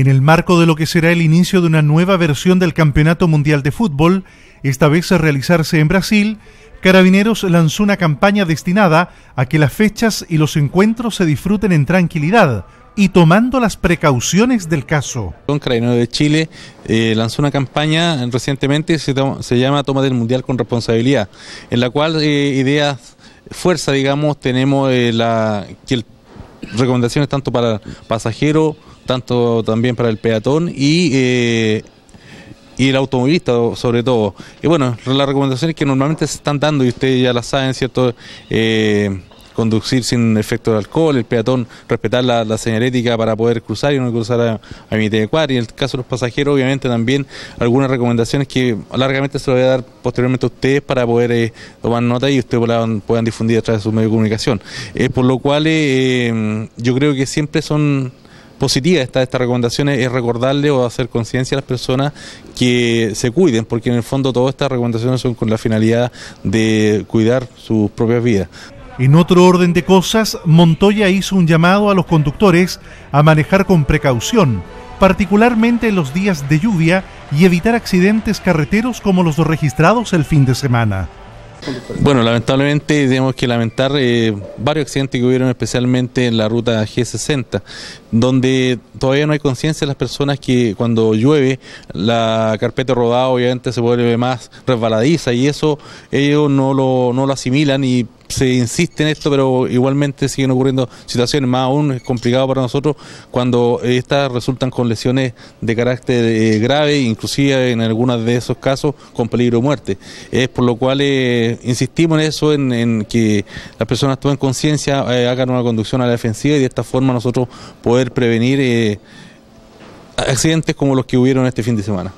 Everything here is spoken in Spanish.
En el marco de lo que será el inicio de una nueva versión del Campeonato Mundial de Fútbol, esta vez a realizarse en Brasil, Carabineros lanzó una campaña destinada a que las fechas y los encuentros se disfruten en tranquilidad y tomando las precauciones del caso. Con Carabineros de Chile eh, lanzó una campaña recientemente, se, se llama Toma del Mundial con Responsabilidad, en la cual eh, ideas, fuerza, digamos, tenemos eh, la, que el, recomendaciones tanto para el pasajero, tanto también para el peatón y eh, y el automovilista sobre todo. Y bueno, las recomendaciones que normalmente se están dando y ustedes ya las saben, ¿cierto? Eh, conducir sin efecto de alcohol, el peatón respetar la, la señalética para poder cruzar y no cruzar a, a cuadra. Y en el caso de los pasajeros, obviamente también algunas recomendaciones que largamente se lo voy a dar posteriormente a ustedes para poder eh, tomar nota y ustedes puedan, puedan difundir a través de sus medios de comunicación. Eh, por lo cual eh, yo creo que siempre son positiva esta, estas recomendaciones es recordarle o hacer conciencia a las personas que se cuiden, porque en el fondo todas estas recomendaciones son con la finalidad de cuidar sus propias vidas. En otro orden de cosas, Montoya hizo un llamado a los conductores a manejar con precaución, particularmente en los días de lluvia, y evitar accidentes carreteros como los registrados el fin de semana. Bueno, lamentablemente tenemos que lamentar eh, varios accidentes que hubieron especialmente en la ruta G60, donde todavía no hay conciencia de las personas que cuando llueve la carpeta rodada obviamente se vuelve más resbaladiza y eso ellos no lo, no lo asimilan y se insiste en esto, pero igualmente siguen ocurriendo situaciones, más aún es complicado para nosotros cuando estas resultan con lesiones de carácter eh, grave, inclusive en algunos de esos casos con peligro de muerte. Es por lo cual eh, insistimos en eso, en, que las personas tomen conciencia, eh, hagan una conducción a la defensiva y de esta forma nosotros poder prevenir eh, accidentes como los que hubieron este fin de semana.